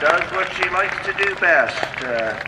does what she likes to do best. Uh,